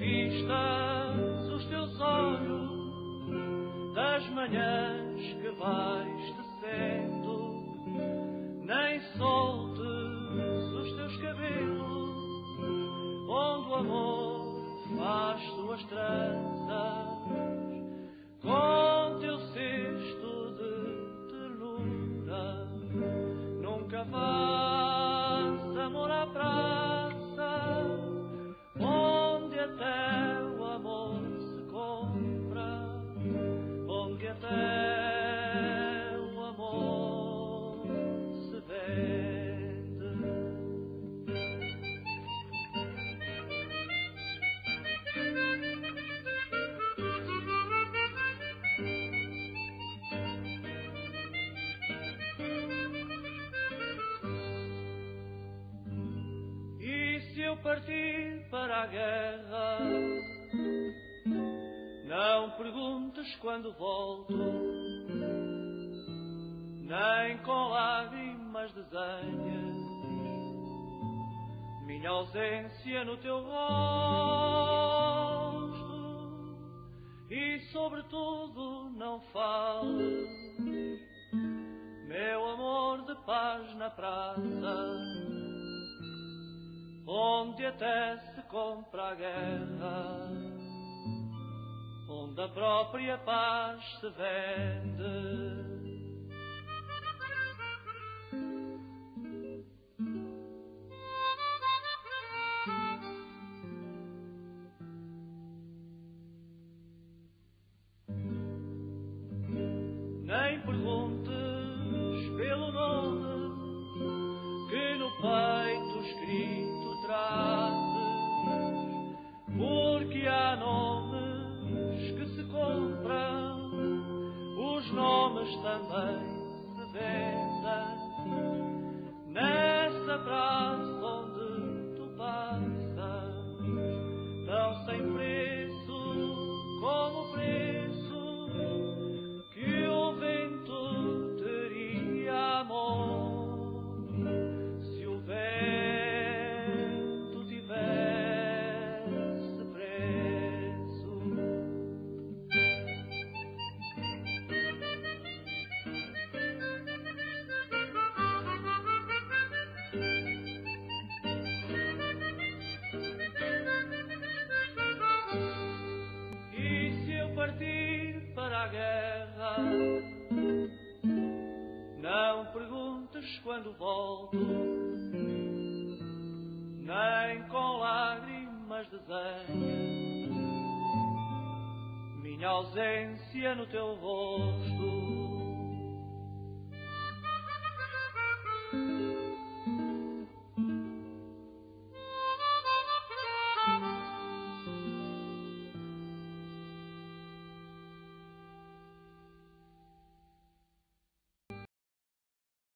avistas os teus olhos das manhãs que vais tecendo, nem soltes os teus cabelos, onde o amor faz suas tranças, com teu cesto de ternura, nunca vais amor à praça, partir para a guerra, não perguntes quando volto, nem com lágrimas desenhas minha ausência no teu rosto, e sobretudo não fales, meu amor de paz na praça onde até se compra a guerra, onde a própria paz se vende. Nem perguntes Krishna a guerra, não perguntes quando volto, nem com lágrimas desenhas minha ausência no teu rosto.